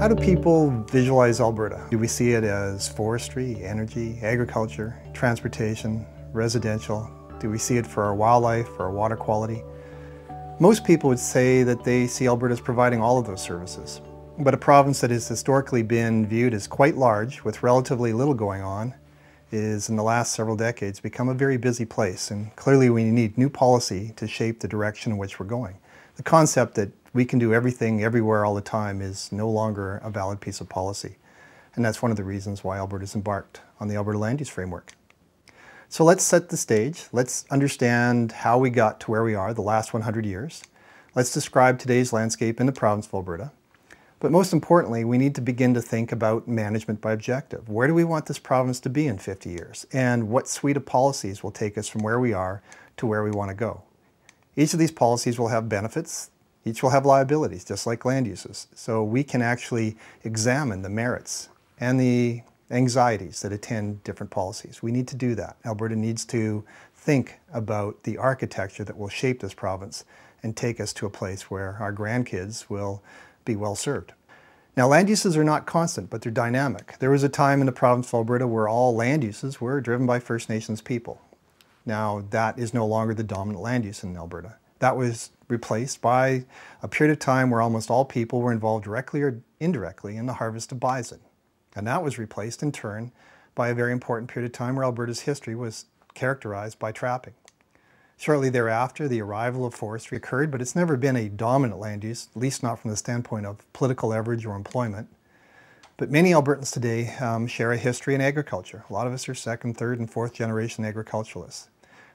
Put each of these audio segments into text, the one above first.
How do people visualize Alberta? Do we see it as forestry, energy, agriculture, transportation, residential? Do we see it for our wildlife, for our water quality? Most people would say that they see Alberta as providing all of those services. But a province that has historically been viewed as quite large, with relatively little going on, is in the last several decades become a very busy place. And clearly we need new policy to shape the direction in which we're going. The concept that we can do everything everywhere all the time is no longer a valid piece of policy. And that's one of the reasons why Alberta's embarked on the Alberta Land Use Framework. So let's set the stage. Let's understand how we got to where we are the last 100 years. Let's describe today's landscape in the province of Alberta. But most importantly, we need to begin to think about management by objective. Where do we want this province to be in 50 years? And what suite of policies will take us from where we are to where we want to go? Each of these policies will have benefits each will have liabilities, just like land uses. So we can actually examine the merits and the anxieties that attend different policies. We need to do that. Alberta needs to think about the architecture that will shape this province and take us to a place where our grandkids will be well served. Now land uses are not constant, but they're dynamic. There was a time in the province of Alberta where all land uses were driven by First Nations people. Now that is no longer the dominant land use in Alberta. That was replaced by a period of time where almost all people were involved directly or indirectly in the harvest of bison. And that was replaced in turn by a very important period of time where Alberta's history was characterized by trapping. Shortly thereafter, the arrival of forestry occurred, but it's never been a dominant land use, at least not from the standpoint of political leverage or employment. But many Albertans today um, share a history in agriculture. A lot of us are second, third, and fourth generation agriculturalists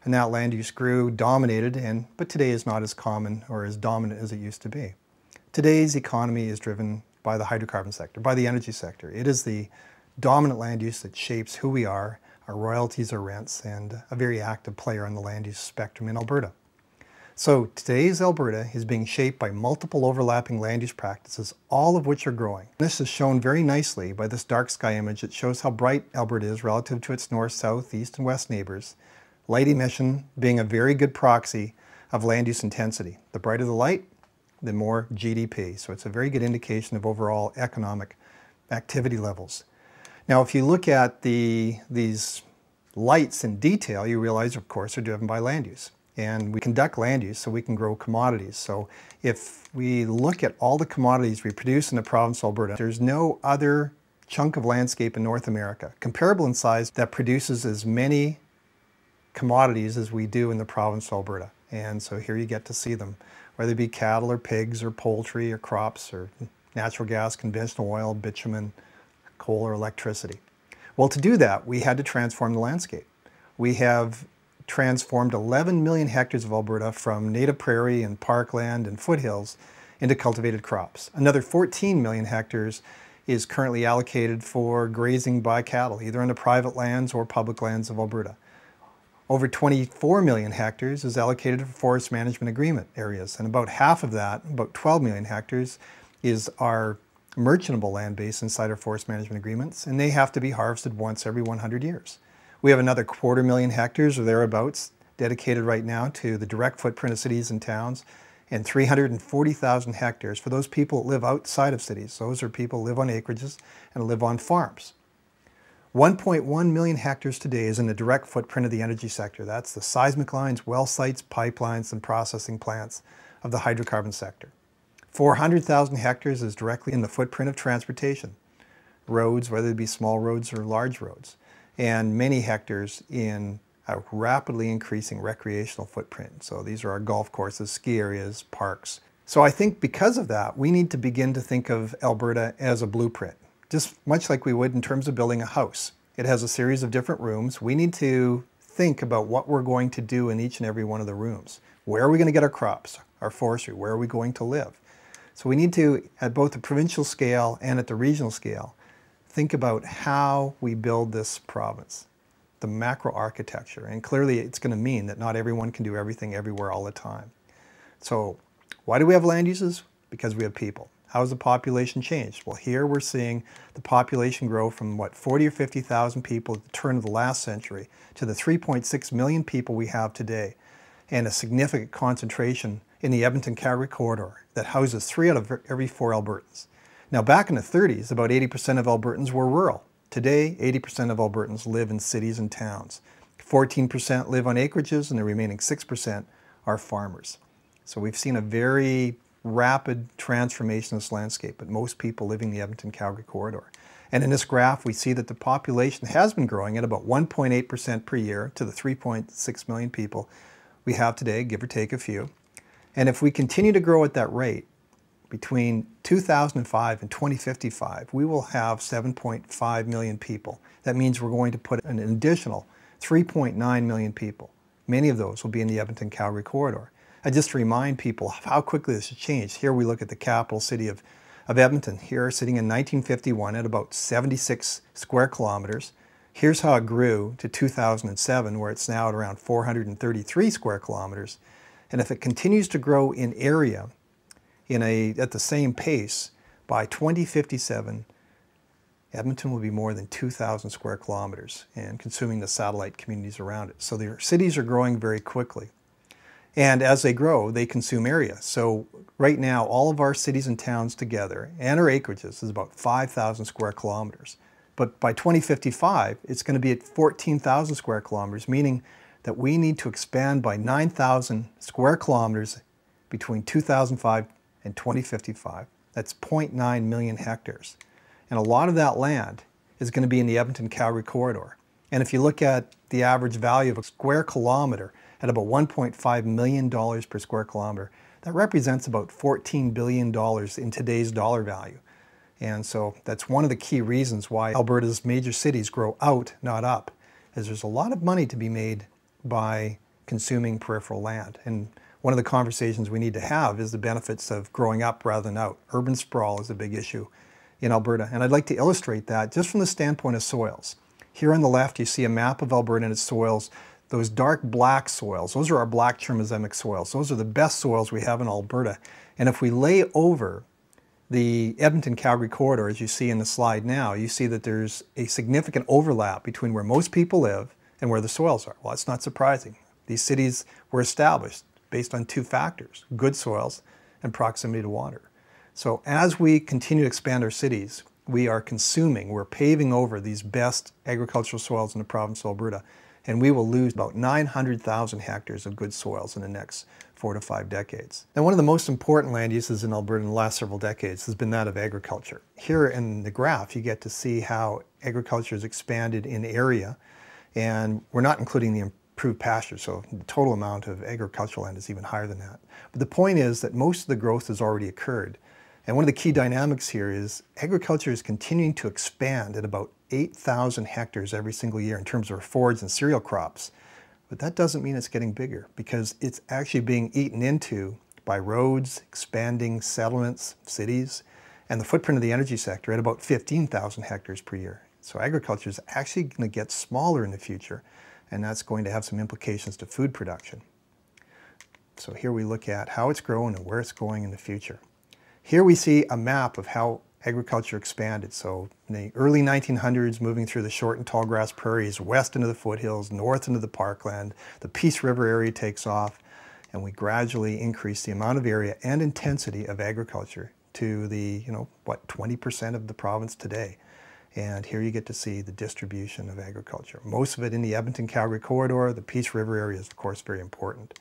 and that land use grew, dominated, and, but today is not as common or as dominant as it used to be. Today's economy is driven by the hydrocarbon sector, by the energy sector. It is the dominant land use that shapes who we are, our royalties, our rents, and a very active player on the land use spectrum in Alberta. So today's Alberta is being shaped by multiple overlapping land use practices, all of which are growing. This is shown very nicely by this dark sky image that shows how bright Alberta is relative to its north, south, east, and west neighbors, light emission being a very good proxy of land use intensity. The brighter the light, the more GDP. So it's a very good indication of overall economic activity levels. Now, if you look at the, these lights in detail, you realize, of course, they're driven by land use. And we conduct land use so we can grow commodities. So if we look at all the commodities we produce in the province of Alberta, there's no other chunk of landscape in North America, comparable in size, that produces as many commodities as we do in the province of Alberta. And so here you get to see them, whether it be cattle or pigs or poultry or crops or natural gas, conventional oil, bitumen, coal or electricity. Well, to do that, we had to transform the landscape. We have transformed 11 million hectares of Alberta from native prairie and parkland and foothills into cultivated crops. Another 14 million hectares is currently allocated for grazing by cattle, either on the private lands or public lands of Alberta. Over 24 million hectares is allocated for forest management agreement areas, and about half of that, about 12 million hectares, is our merchantable land base inside our forest management agreements, and they have to be harvested once every 100 years. We have another quarter million hectares or thereabouts dedicated right now to the direct footprint of cities and towns, and 340,000 hectares for those people that live outside of cities. Those are people who live on acreages and live on farms. 1.1 million hectares today is in the direct footprint of the energy sector. That's the seismic lines, well sites, pipelines, and processing plants of the hydrocarbon sector. 400,000 hectares is directly in the footprint of transportation, roads, whether they be small roads or large roads, and many hectares in a rapidly increasing recreational footprint. So these are our golf courses, ski areas, parks. So I think because of that, we need to begin to think of Alberta as a blueprint just much like we would in terms of building a house. It has a series of different rooms. We need to think about what we're going to do in each and every one of the rooms. Where are we going to get our crops, our forestry? Where are we going to live? So we need to, at both the provincial scale and at the regional scale, think about how we build this province, the macro architecture. And clearly it's going to mean that not everyone can do everything everywhere all the time. So why do we have land uses? Because we have people. How has the population changed? Well, here we're seeing the population grow from what, 40 or 50,000 people at the turn of the last century to the 3.6 million people we have today, and a significant concentration in the Edmonton Calgary corridor that houses three out of every four Albertans. Now back in the 30s, about 80% of Albertans were rural. Today, 80% of Albertans live in cities and towns. 14% live on acreages and the remaining 6% are farmers. So we've seen a very rapid transformation of this landscape, but most people living in the Edmonton-Calgary corridor. And in this graph, we see that the population has been growing at about 1.8% per year to the 3.6 million people we have today, give or take a few. And if we continue to grow at that rate, between 2005 and 2055, we will have 7.5 million people. That means we're going to put an additional 3.9 million people. Many of those will be in the Edmonton-Calgary corridor. And just remind people how quickly this has changed, here we look at the capital city of, of Edmonton, here sitting in 1951 at about 76 square kilometers. Here's how it grew to 2007, where it's now at around 433 square kilometers. And if it continues to grow in area in a, at the same pace, by 2057, Edmonton will be more than 2,000 square kilometers and consuming the satellite communities around it. So the cities are growing very quickly. And as they grow, they consume area. So right now, all of our cities and towns together and our acreages is about 5,000 square kilometers. But by 2055, it's going to be at 14,000 square kilometers, meaning that we need to expand by 9,000 square kilometers between 2005 and 2055. That's 0.9 million hectares. And a lot of that land is going to be in the Edmonton-Calgary corridor. And if you look at the average value of a square kilometer, at about $1.5 million per square kilometer. That represents about $14 billion in today's dollar value. And so that's one of the key reasons why Alberta's major cities grow out, not up, is there's a lot of money to be made by consuming peripheral land. And one of the conversations we need to have is the benefits of growing up rather than out. Urban sprawl is a big issue in Alberta. And I'd like to illustrate that just from the standpoint of soils. Here on the left, you see a map of Alberta and its soils those dark black soils, those are our black chernozemic soils. Those are the best soils we have in Alberta. And if we lay over the Edmonton-Calgary corridor, as you see in the slide now, you see that there's a significant overlap between where most people live and where the soils are. Well, that's not surprising. These cities were established based on two factors, good soils and proximity to water. So as we continue to expand our cities, we are consuming, we're paving over these best agricultural soils in the province of Alberta and we will lose about 900,000 hectares of good soils in the next four to five decades. Now, one of the most important land uses in Alberta in the last several decades has been that of agriculture. Here in the graph, you get to see how agriculture has expanded in area, and we're not including the improved pasture, so the total amount of agricultural land is even higher than that. But the point is that most of the growth has already occurred. And one of the key dynamics here is agriculture is continuing to expand at about 8,000 hectares every single year in terms of forage and cereal crops. But that doesn't mean it's getting bigger because it's actually being eaten into by roads, expanding settlements, cities, and the footprint of the energy sector at about 15,000 hectares per year. So agriculture is actually going to get smaller in the future, and that's going to have some implications to food production. So here we look at how it's growing and where it's going in the future. Here we see a map of how agriculture expanded. So in the early 1900s, moving through the short and tall grass prairies, west into the foothills, north into the parkland, the Peace River area takes off, and we gradually increase the amount of area and intensity of agriculture to the, you know, what, 20% of the province today. And here you get to see the distribution of agriculture. Most of it in the Edmonton-Calgary corridor. The Peace River area is, of course, very important.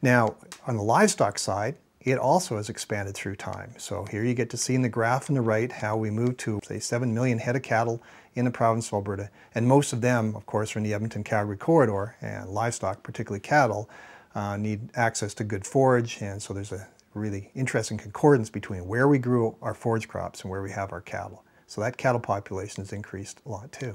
Now, on the livestock side, it also has expanded through time. So here you get to see in the graph on the right how we moved to, say, 7 million head of cattle in the province of Alberta. And most of them, of course, are in the Edmonton-Calgary corridor, and livestock, particularly cattle, uh, need access to good forage, and so there's a really interesting concordance between where we grew our forage crops and where we have our cattle. So that cattle population has increased a lot too.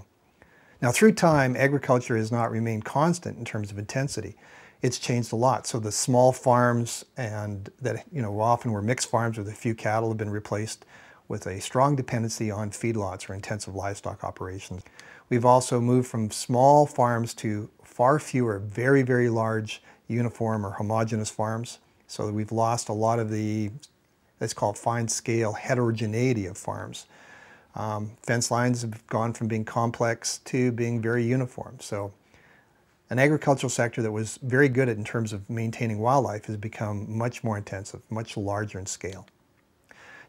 Now through time, agriculture has not remained constant in terms of intensity it's changed a lot. So the small farms and that you know often were mixed farms with a few cattle have been replaced with a strong dependency on feedlots or intensive livestock operations. We've also moved from small farms to far fewer very, very large uniform or homogeneous farms. So we've lost a lot of the, let's call it fine scale heterogeneity of farms. Um, fence lines have gone from being complex to being very uniform. So an agricultural sector that was very good at in terms of maintaining wildlife has become much more intensive, much larger in scale.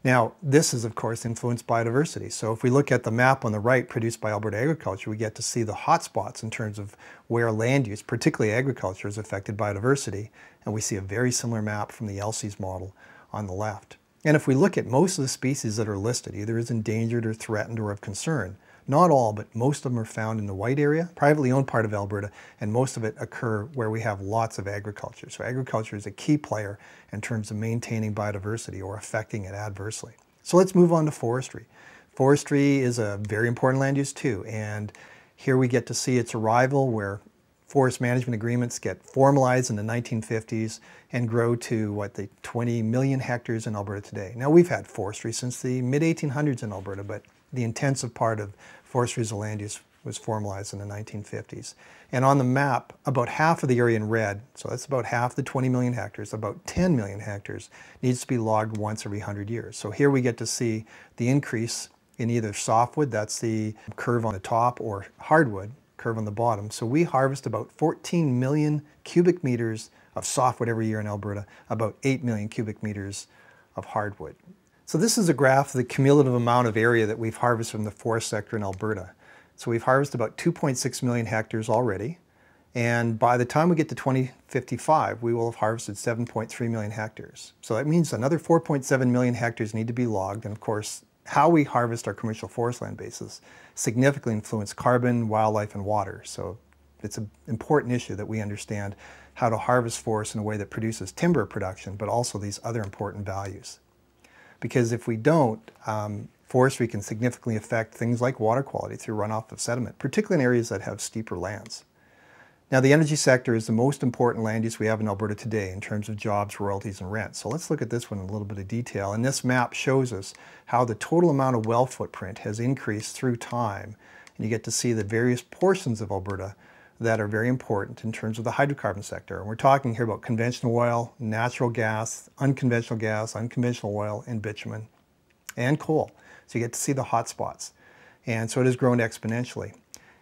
Now, this is of course influenced biodiversity. So if we look at the map on the right produced by Alberta Agriculture, we get to see the hotspots in terms of where land use, particularly agriculture, is affected biodiversity. And we see a very similar map from the ALCES model on the left. And if we look at most of the species that are listed, either as endangered or threatened or of concern, not all, but most of them are found in the white area, privately owned part of Alberta, and most of it occur where we have lots of agriculture. So agriculture is a key player in terms of maintaining biodiversity or affecting it adversely. So let's move on to forestry. Forestry is a very important land use too, and here we get to see its arrival where forest management agreements get formalized in the 1950s and grow to what the 20 million hectares in Alberta today. Now we've had forestry since the mid 1800s in Alberta, but the intensive part of forestry as land use was formalized in the 1950s. And on the map, about half of the area in red, so that's about half the 20 million hectares, about 10 million hectares, needs to be logged once every 100 years. So here we get to see the increase in either softwood, that's the curve on the top, or hardwood, curve on the bottom. So we harvest about 14 million cubic meters of softwood every year in Alberta, about 8 million cubic meters of hardwood. So this is a graph of the cumulative amount of area that we've harvested from the forest sector in Alberta. So we've harvested about 2.6 million hectares already. And by the time we get to 2055, we will have harvested 7.3 million hectares. So that means another 4.7 million hectares need to be logged. And of course, how we harvest our commercial forest land bases significantly influence carbon, wildlife, and water. So it's an important issue that we understand how to harvest forests in a way that produces timber production, but also these other important values. Because if we don't, um, forestry can significantly affect things like water quality through runoff of sediment, particularly in areas that have steeper lands. Now, the energy sector is the most important land use we have in Alberta today in terms of jobs, royalties, and rent. So let's look at this one in a little bit of detail. And this map shows us how the total amount of well footprint has increased through time. And you get to see the various portions of Alberta that are very important in terms of the hydrocarbon sector. And we're talking here about conventional oil, natural gas, unconventional gas, unconventional oil, and bitumen, and coal. So you get to see the hot spots. And so it has grown exponentially.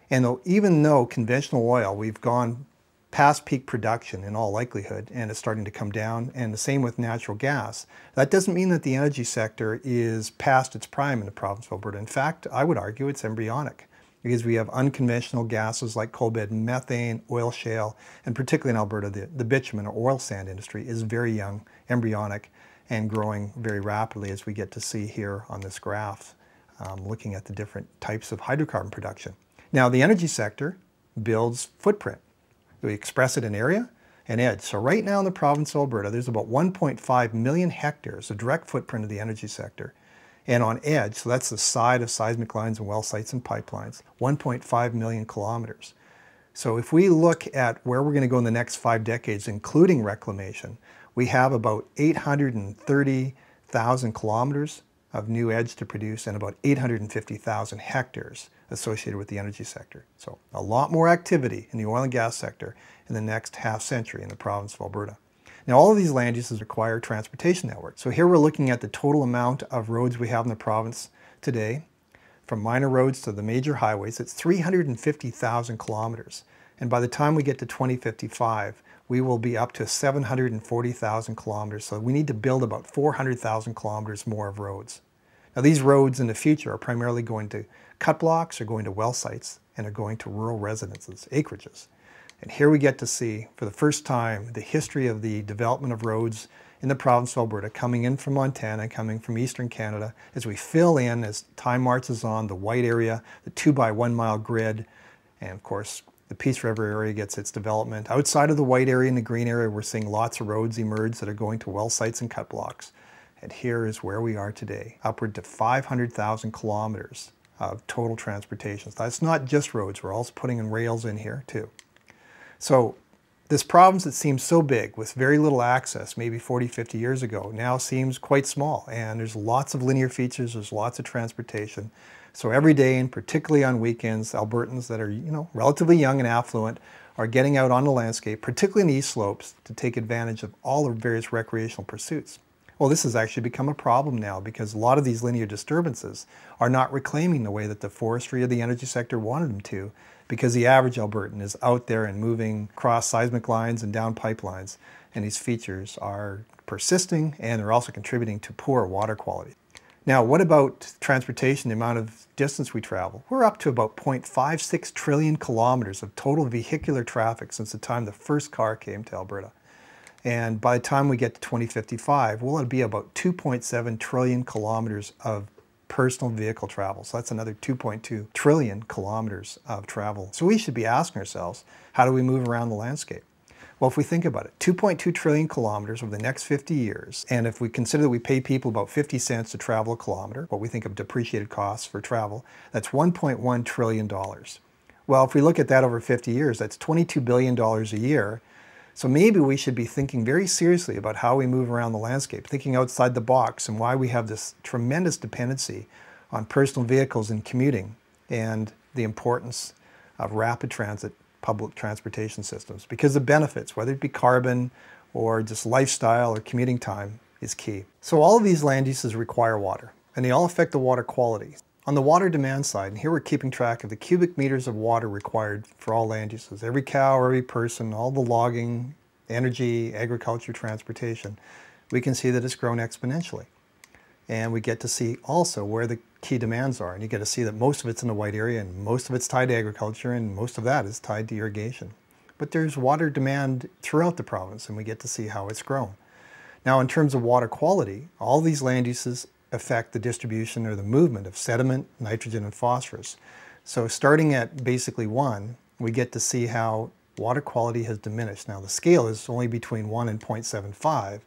And though, even though conventional oil, we've gone past peak production in all likelihood, and it's starting to come down, and the same with natural gas, that doesn't mean that the energy sector is past its prime in the province of Alberta. In fact, I would argue it's embryonic because we have unconventional gases like coal bed methane, oil shale, and particularly in Alberta, the, the bitumen or oil sand industry is very young, embryonic, and growing very rapidly as we get to see here on this graph, um, looking at the different types of hydrocarbon production. Now, the energy sector builds footprint. We express it in area and edge. So right now in the province of Alberta, there's about 1.5 million hectares of direct footprint of the energy sector. And on edge, so that's the side of seismic lines and well sites and pipelines, 1.5 million kilometers. So if we look at where we're going to go in the next five decades, including reclamation, we have about 830,000 kilometers of new edge to produce and about 850,000 hectares associated with the energy sector. So a lot more activity in the oil and gas sector in the next half century in the province of Alberta. Now all of these land uses require transportation networks. So here we're looking at the total amount of roads we have in the province today. From minor roads to the major highways, it's 350,000 kilometers. And by the time we get to 2055, we will be up to 740,000 kilometers. So we need to build about 400,000 kilometers more of roads. Now these roads in the future are primarily going to cut blocks, are going to well sites, and are going to rural residences, acreages. And here we get to see, for the first time, the history of the development of roads in the province of Alberta, coming in from Montana, coming from eastern Canada, as we fill in, as time marches on, the white area, the two by one mile grid, and of course, the Peace River area gets its development. Outside of the white area and the green area, we're seeing lots of roads emerge that are going to well sites and cut blocks. And here is where we are today, upward to 500,000 kilometers of total transportation. So that's not just roads, we're also putting in rails in here too. So this province that seems so big with very little access maybe 40, 50 years ago now seems quite small and there's lots of linear features, there's lots of transportation. So every day and particularly on weekends, Albertans that are you know relatively young and affluent are getting out on the landscape, particularly in the East Slopes, to take advantage of all the various recreational pursuits. Well, this has actually become a problem now because a lot of these linear disturbances are not reclaiming the way that the forestry or the energy sector wanted them to because the average Albertan is out there and moving across seismic lines and down pipelines. And these features are persisting and they're also contributing to poor water quality. Now, what about transportation, the amount of distance we travel? We're up to about 0.56 trillion kilometers of total vehicular traffic since the time the first car came to Alberta. And by the time we get to 2055, we'll be about 2.7 trillion kilometers of personal vehicle travel. So that's another 2.2 trillion kilometers of travel. So we should be asking ourselves, how do we move around the landscape? Well, if we think about it, 2.2 trillion kilometers over the next 50 years, and if we consider that we pay people about 50 cents to travel a kilometer, what we think of depreciated costs for travel, that's $1.1 trillion. Well, if we look at that over 50 years, that's $22 billion a year. So maybe we should be thinking very seriously about how we move around the landscape, thinking outside the box and why we have this tremendous dependency on personal vehicles and commuting and the importance of rapid transit public transportation systems because the benefits, whether it be carbon or just lifestyle or commuting time, is key. So all of these land uses require water and they all affect the water quality. On the water demand side, and here we're keeping track of the cubic meters of water required for all land uses. Every cow, every person, all the logging, energy, agriculture, transportation, we can see that it's grown exponentially. And we get to see also where the key demands are. And you get to see that most of it's in the white area and most of it's tied to agriculture and most of that is tied to irrigation. But there's water demand throughout the province and we get to see how it's grown. Now in terms of water quality, all these land uses affect the distribution or the movement of sediment, nitrogen, and phosphorus. So starting at basically one, we get to see how water quality has diminished. Now the scale is only between 1 and 0.75,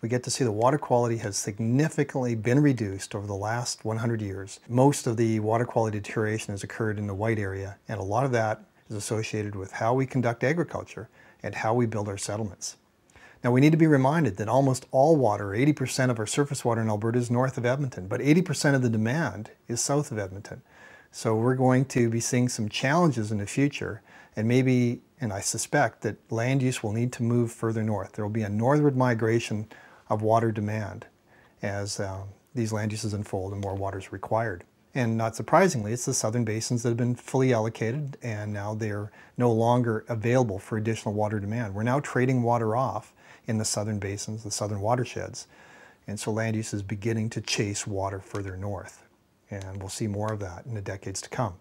we get to see the water quality has significantly been reduced over the last 100 years. Most of the water quality deterioration has occurred in the white area, and a lot of that is associated with how we conduct agriculture and how we build our settlements. Now we need to be reminded that almost all water, 80% of our surface water in Alberta is north of Edmonton, but 80% of the demand is south of Edmonton. So we're going to be seeing some challenges in the future and maybe, and I suspect that land use will need to move further north. There will be a northward migration of water demand as um, these land uses unfold and more water is required. And not surprisingly, it's the southern basins that have been fully allocated and now they're no longer available for additional water demand. We're now trading water off in the southern basins, the southern watersheds. And so land use is beginning to chase water further north. And we'll see more of that in the decades to come.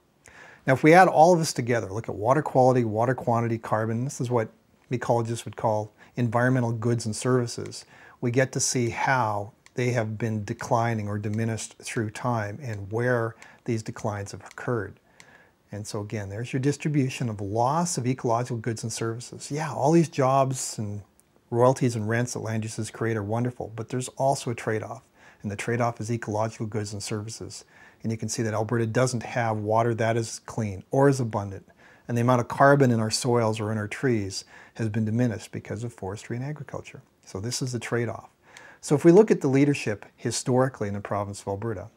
Now, if we add all of this together, look at water quality, water quantity, carbon, this is what ecologists would call environmental goods and services we get to see how they have been declining or diminished through time and where these declines have occurred. And so again, there's your distribution of loss of ecological goods and services. Yeah, all these jobs and royalties and rents that land uses create are wonderful, but there's also a trade-off. And the trade-off is ecological goods and services. And you can see that Alberta doesn't have water that is clean or is abundant. And the amount of carbon in our soils or in our trees has been diminished because of forestry and agriculture. So this is the trade-off. So if we look at the leadership historically in the province of Alberta,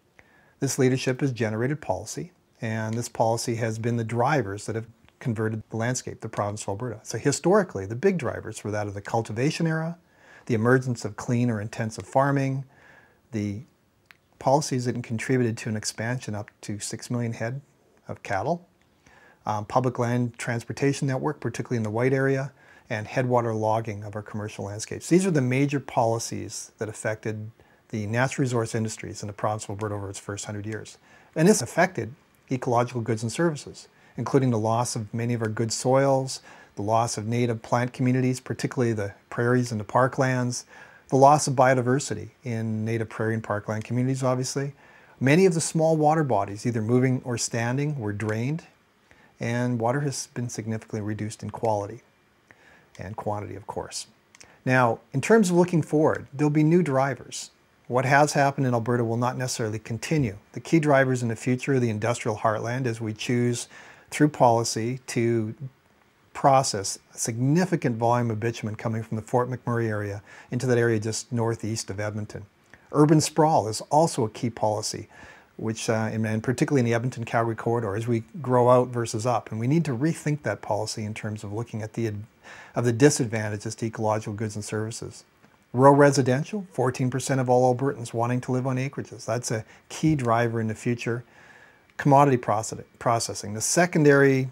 this leadership has generated policy, and this policy has been the drivers that have converted the landscape, the province of Alberta. So historically, the big drivers were that of the cultivation era, the emergence of clean or intensive farming, the policies that contributed to an expansion up to 6 million head of cattle, um, public land transportation network, particularly in the white area, and headwater logging of our commercial landscapes. These are the major policies that affected the natural resource industries in the province of Alberta over its first 100 years. And this affected ecological goods and services, including the loss of many of our good soils, the loss of native plant communities, particularly the prairies and the parklands, the loss of biodiversity in native prairie and parkland communities, obviously. Many of the small water bodies, either moving or standing, were drained, and water has been significantly reduced in quality and quantity, of course. Now, in terms of looking forward, there'll be new drivers. What has happened in Alberta will not necessarily continue. The key drivers in the future of the industrial heartland as we choose through policy to process a significant volume of bitumen coming from the Fort McMurray area into that area just northeast of Edmonton. Urban sprawl is also a key policy, which, uh, and particularly in the Edmonton-Calgary corridor, as we grow out versus up. And we need to rethink that policy in terms of looking at the of the disadvantages to ecological goods and services. Rural residential, 14% of all Albertans wanting to live on acreages. That's a key driver in the future. Commodity processing, the secondary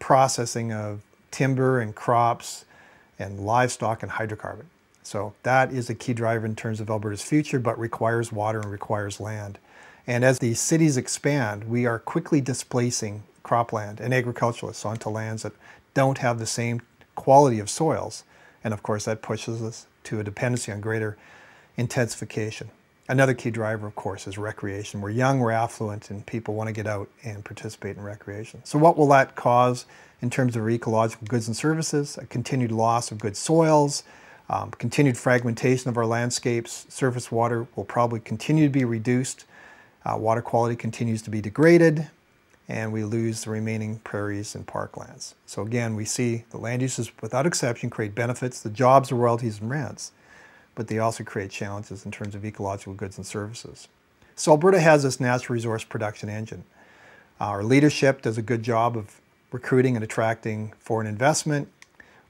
processing of timber and crops and livestock and hydrocarbon. So that is a key driver in terms of Alberta's future, but requires water and requires land. And as the cities expand, we are quickly displacing cropland and agriculturalists onto lands that don't have the same quality of soils. And of course, that pushes us to a dependency on greater intensification. Another key driver, of course, is recreation. We're young, we're affluent, and people want to get out and participate in recreation. So what will that cause in terms of ecological goods and services? A continued loss of good soils, um, continued fragmentation of our landscapes, surface water will probably continue to be reduced, uh, water quality continues to be degraded, and we lose the remaining prairies and parklands. So again, we see the land uses without exception create benefits, the jobs, the royalties, and rents but they also create challenges in terms of ecological goods and services. So Alberta has this natural resource production engine. Uh, our leadership does a good job of recruiting and attracting foreign investment.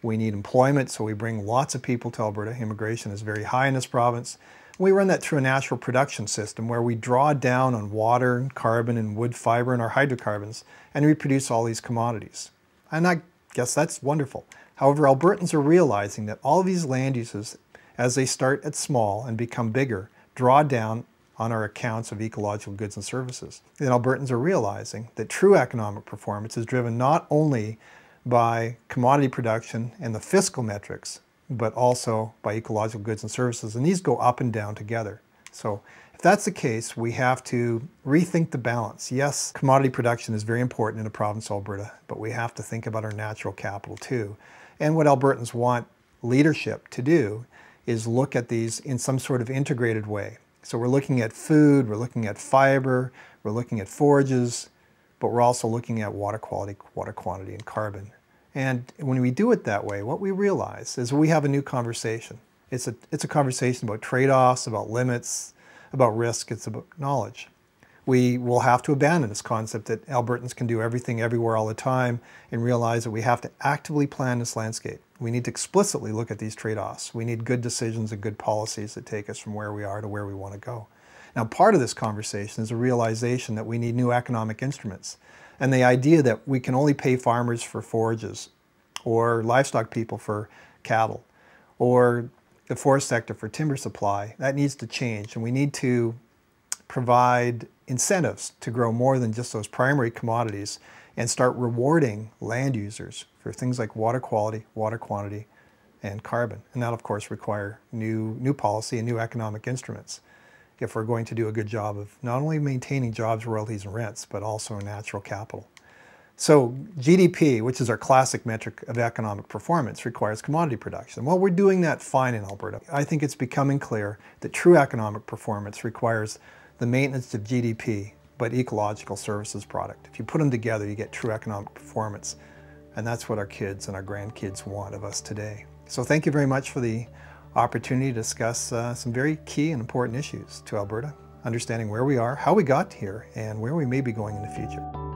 We need employment, so we bring lots of people to Alberta. Immigration is very high in this province. We run that through a natural production system where we draw down on water, and carbon, and wood fiber and our hydrocarbons, and we produce all these commodities. And I guess that's wonderful. However, Albertans are realizing that all these land uses as they start at small and become bigger, draw down on our accounts of ecological goods and services. And Albertans are realizing that true economic performance is driven not only by commodity production and the fiscal metrics, but also by ecological goods and services. And these go up and down together. So if that's the case, we have to rethink the balance. Yes, commodity production is very important in a province of Alberta, but we have to think about our natural capital too. And what Albertans want leadership to do is look at these in some sort of integrated way. So we're looking at food, we're looking at fiber, we're looking at forages, but we're also looking at water quality, water quantity, and carbon. And when we do it that way, what we realize is we have a new conversation. It's a, it's a conversation about trade-offs, about limits, about risk, it's about knowledge. We will have to abandon this concept that Albertans can do everything everywhere all the time and realize that we have to actively plan this landscape. We need to explicitly look at these trade-offs. We need good decisions and good policies that take us from where we are to where we want to go. Now, part of this conversation is a realization that we need new economic instruments. And the idea that we can only pay farmers for forages or livestock people for cattle or the forest sector for timber supply, that needs to change. And we need to provide incentives to grow more than just those primary commodities and start rewarding land users for things like water quality, water quantity, and carbon. And that, of course, require new, new policy and new economic instruments if we're going to do a good job of not only maintaining jobs, royalties, and rents, but also natural capital. So GDP, which is our classic metric of economic performance, requires commodity production. Well, we're doing that fine in Alberta. I think it's becoming clear that true economic performance requires the maintenance of GDP, but ecological services product. If you put them together, you get true economic performance. And that's what our kids and our grandkids want of us today. So thank you very much for the opportunity to discuss uh, some very key and important issues to Alberta, understanding where we are, how we got here, and where we may be going in the future.